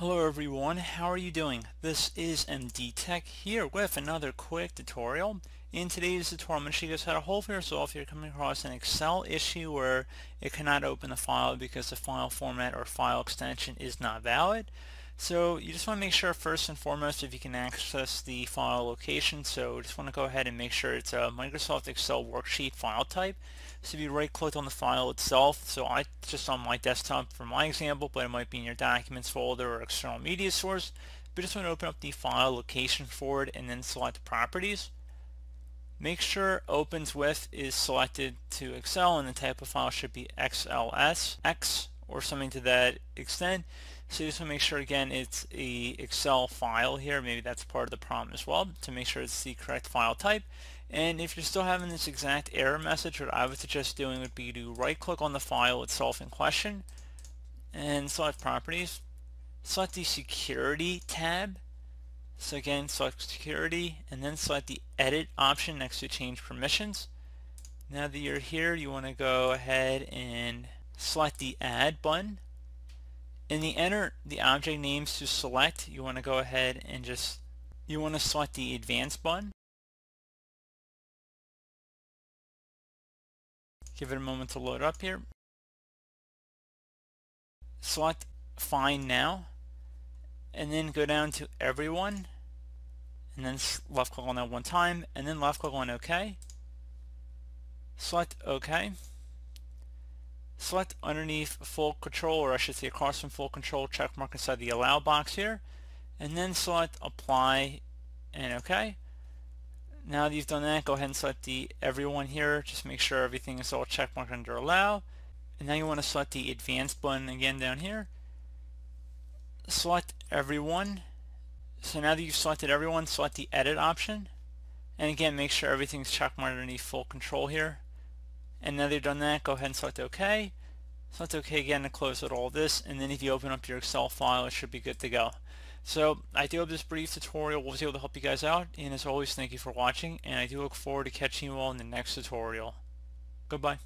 Hello everyone, how are you doing? This is MD Tech here with another quick tutorial. In today's tutorial, I'm going to show you guys how to hopefully resolve if you're coming across an Excel issue where it cannot open the file because the file format or file extension is not valid. So you just want to make sure first and foremost if you can access the file location. So just want to go ahead and make sure it's a Microsoft Excel worksheet file type. So if you right click on the file itself, so I just on my desktop for my example, but it might be in your documents folder or external media source. But just want to open up the file location for it and then select properties. Make sure opens with is selected to Excel and the type of file should be XLS, X or something to that extent. So you just want to make sure again it's a Excel file here. Maybe that's part of the problem as well to make sure it's the correct file type. And if you're still having this exact error message, what I would suggest doing would be to right click on the file itself in question and select properties. Select the security tab. So again, select security and then select the edit option next to change permissions. Now that you're here, you want to go ahead and select the add button in the enter the object names to select, you want to go ahead and just, you want to select the advanced button. Give it a moment to load up here. Select Find Now, and then go down to Everyone, and then left click on that one time, and then left click on OK. Select OK. Select underneath full control, or I should say across from full control, check mark inside the allow box here, and then select apply and OK. Now that you've done that, go ahead and select the everyone here. Just make sure everything is all check marked under allow. And now you want to select the advanced button again down here. Select everyone. So now that you've selected everyone, select the edit option. And again, make sure everything's check marked underneath full control here. And now that you've done that, go ahead and select OK. Select OK again to close out all this, and then if you open up your Excel file, it should be good to go. So I do hope this brief tutorial was able to help you guys out, and as always, thank you for watching, and I do look forward to catching you all in the next tutorial. Goodbye.